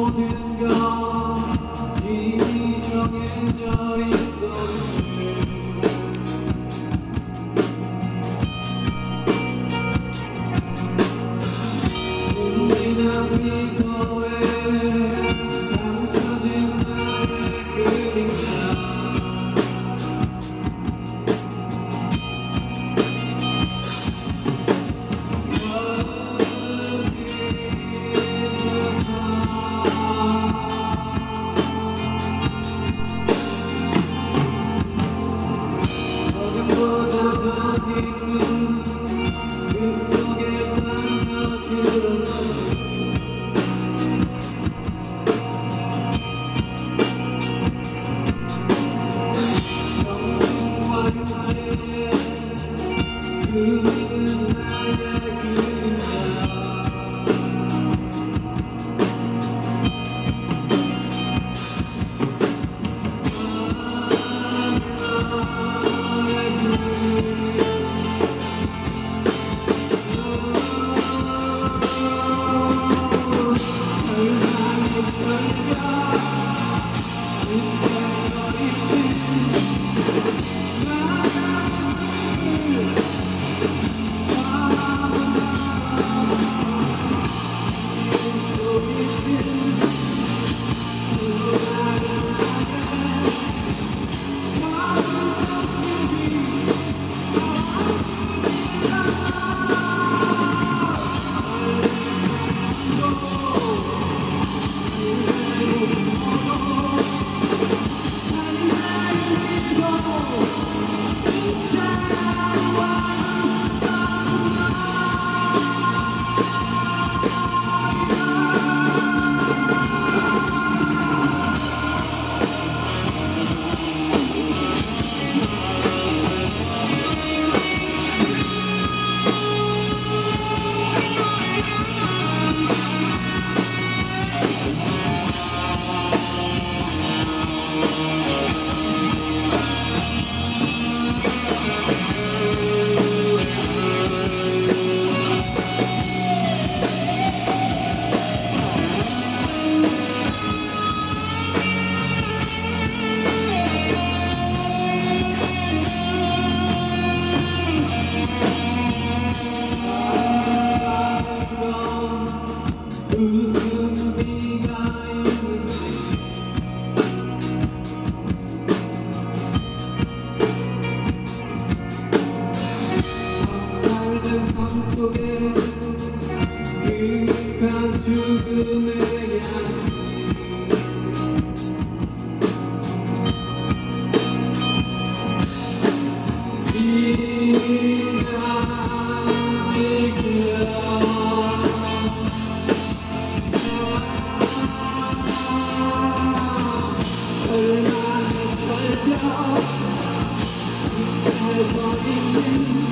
오는가 the body in